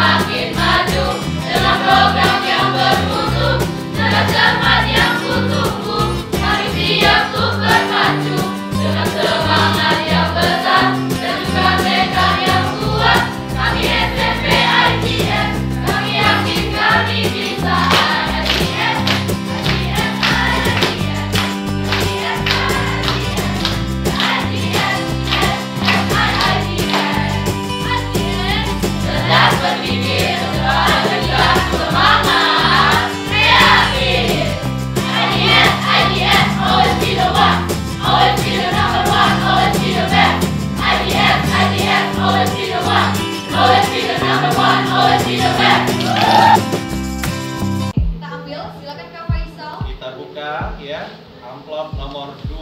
TVRI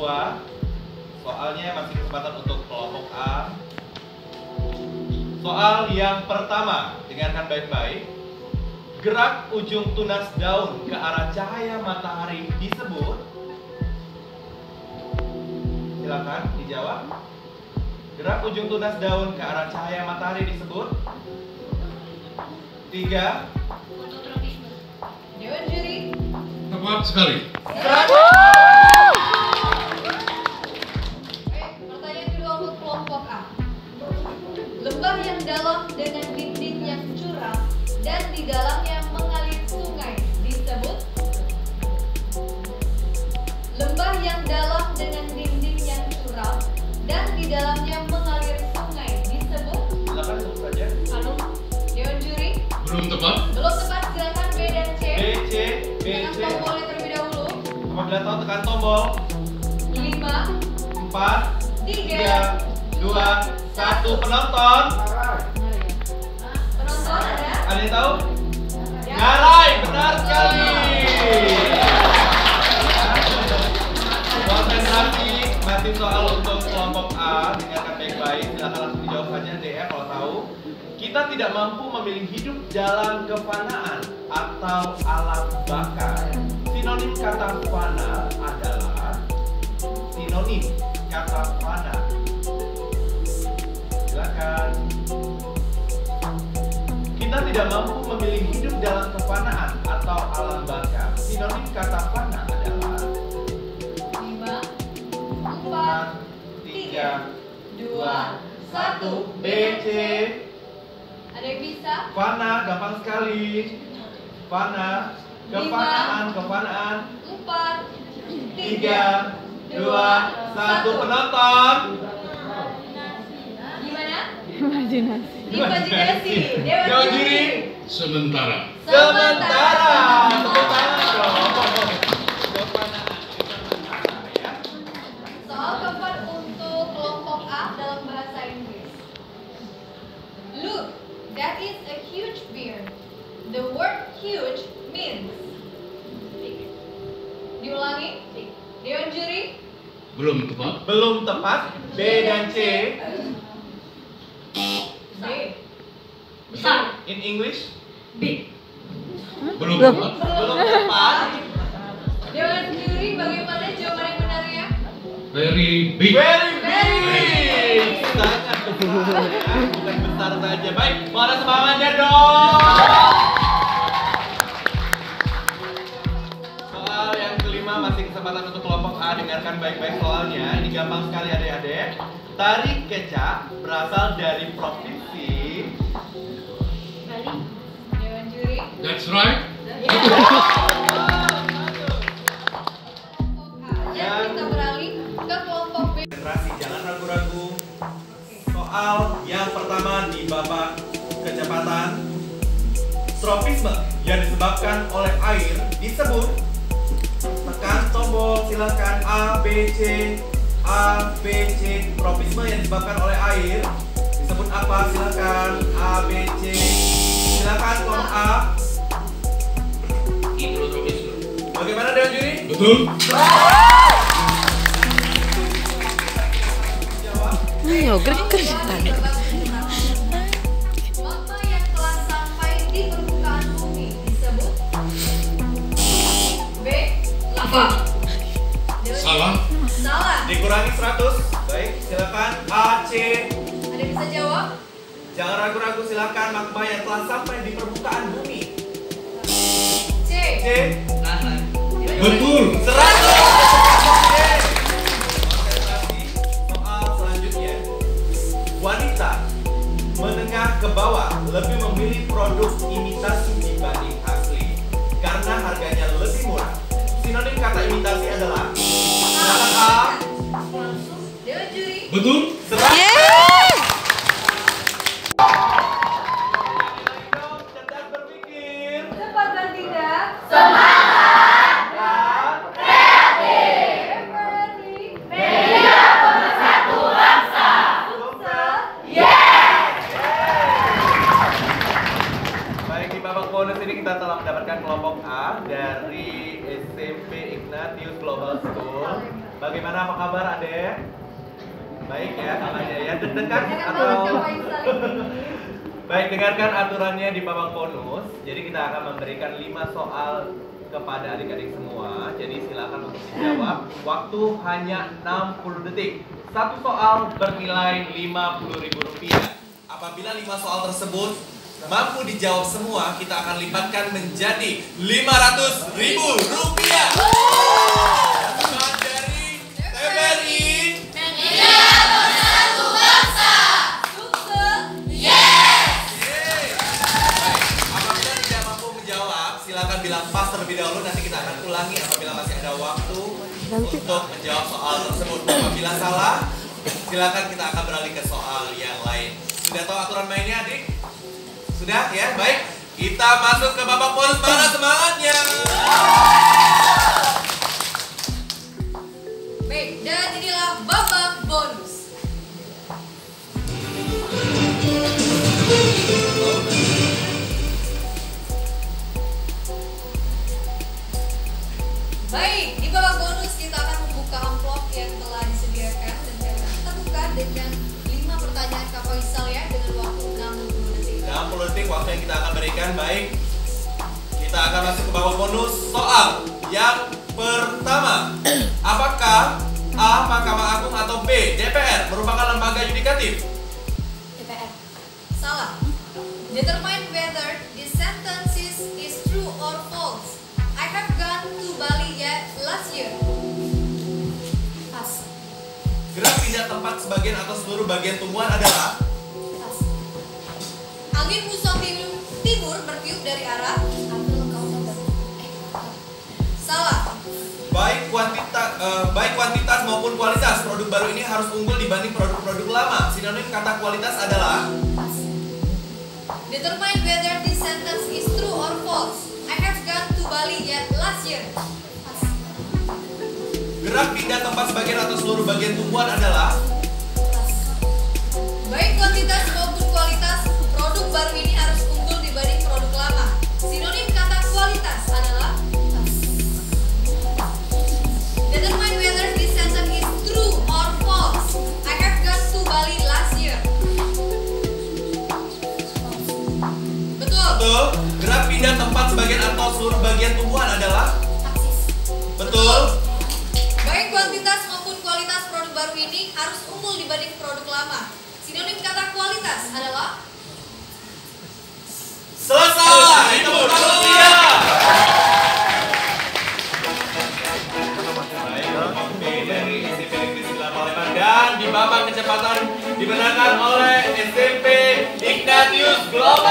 2 Soalnya masih kesempatan untuk kelompok A. Soal yang pertama Dengarkan baik-baik. Gerak ujung tunas daun ke arah cahaya matahari disebut. Silakan dijawab. Gerak ujung tunas daun ke arah cahaya matahari disebut. Tiga. Dewan juri. Tepat sekali. Lembah yang dalam dengan dinding yang curam dan di dalamnya mengalir sungai disebut Lembah yang dalam dengan dinding yang curam dan di dalamnya mengalir sungai disebut Silakan sebut saja Anu, Dewan juri. Belum tepat. Belum tepat silakan B dan C. B, C, B, Tekan C tombolnya terlebih dahulu. Apabila tahu tekan tombol 5, 4, 3, 3, 2, 1 Penonton penonton ada? Ada yang tahu? Ya. Ngarai, benar sekali Konsentrasi masih soal untuk kelompok A Dengarkan baik-baik, silahkan langsung dijawab saja deh ya kalau tahu Kita tidak mampu memilih hidup dalam kefanaan atau alam baka Sinonim kata fana adalah Sinonim kata fana Silakan kita tidak mampu memilih hidup dalam kefanaan atau alam baka. Sinonim kata fana adalah 5, 4, 3, 2, 1. B, C. Ada yang bisa? Fana, gampang sekali. Fana, kefanaan, kefanaan. 4, 3, 2, 1, penonton. Imajinasi. Imajinasi. Dewan juri. Sementara. Sementara. Tepuk tangan ya. Soal keempat untuk kelompok A dalam bahasa Inggris. Look, that is a huge bear. The word huge means. Diulangi. Dewan juri. Belum tepat. Belum tepat. B dan C. B. Besar. In English. Big. Belum tepat. Belum tepat. Dewan juri bagaimana jawaban yang benarnya? Very big. Very big. Sangat besar ya. Bukan besar saja. Baik, mana semangatnya dong. Soal yang kelima masih kesempatan untuk kelompok A. Dengarkan baik-baik soalnya. Ini gampang sekali adik-adik. Tari kecak berasal dari provinsi Jangan ragu-ragu. Soal yang pertama di babak kecepatan. Tropisme yang disebabkan oleh air disebut tekan tombol silakan A B C A B C tropisme yang disebabkan oleh air disebut apa silakan A B C silakan kelompok A disebut B. Lava. Dewa- Salah. Salah. Dikurangi 100. Baik, silakan A, C. Ada yang bisa jawab? Jangan ragu-ragu silakan magma yang telah sampai di permukaan bumi. C. C. memilih produk imitasi dibanding asli karena harganya lebih murah. Sinonim kata imitasi adalah silakan A. Langsung. Dewa juri. Betul. 100. Bonus ini kita telah mendapatkan kelompok A dari SMP Ignatius Global School. Bagaimana apa kabar adek? Baik ya namanya ya deg-degan Jangan atau. Baik dengarkan aturannya di babak bonus. Jadi kita akan memberikan 5 soal kepada adik-adik semua. Jadi silakan untuk dijawab. Waktu hanya 60 detik. Satu soal bernilai Rp50.000. Apabila 5 soal tersebut mampu dijawab semua, kita akan lipatkan menjadi Rp500.000. Sumbangan dari TVRI Sukses. Yeay. Baik, apabila tidak mampu menjawab, silakan bilang pas terlebih dahulu. Nanti kita akan ulangi apabila masih ada waktu untuk menjawab soal tersebut. Apabila salah, silakan kita akan beralih ke soal yang lain. Sudah tahu aturan mainnya, adik? Sudah ya, baik. Kita masuk ke babak bonus. Mana semangatnya? Waktu yang kita akan berikan baik kita akan masuk ke babak bonus soal yang pertama apakah A. Mahkamah Agung atau B. DPR merupakan lembaga yudikatif DPR. Salah. Determine whether this sentence is, true or false. I have gone to Bali yet last year. Pas. gerak pindah tempat sebagian atau seluruh bagian tumbuhan adalah. Angin muson timur, timur bertiup dari arah. Eh, Salah. baik kuantitas baik kuantitas maupun kualitas produk baru ini harus unggul dibanding produk-produk lama sinonim kata kualitas adalah. Determine whether this sentence is true or false. I have gone to Bali yet last year. Gerak pindah tempat sebagian atau seluruh bagian tumbuhan adalah Baik kuantitas maupun baru ini harus unggul dibanding produk lama. Sinonim kata kualitas adalah Selesai. Tepuk tangan dia. Baik, kelompok B dari SMP Negeri 9 Palembang dan di babak kecepatan dimenangkan oleh SMP Ignatius Global.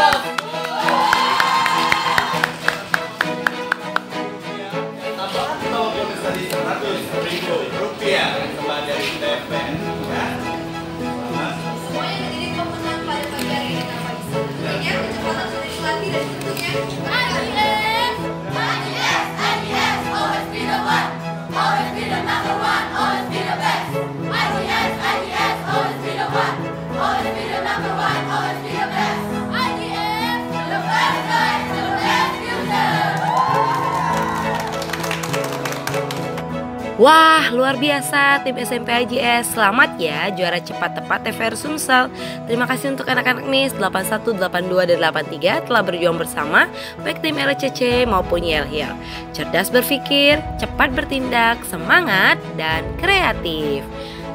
Wah, luar biasa tim SMP IJS. Selamat ya juara cepat tepat TVR Sumsel. Terima kasih untuk anak-anak MIS 81, 82, dan 83 telah berjuang bersama baik tim LCC maupun Yel Hill. Cerdas berpikir, cepat bertindak, semangat, dan kreatif.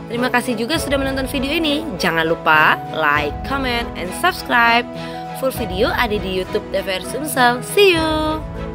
Terima kasih juga sudah menonton video ini. Jangan lupa like, comment, and subscribe. Full video ada di YouTube TVR Sumsel. See you.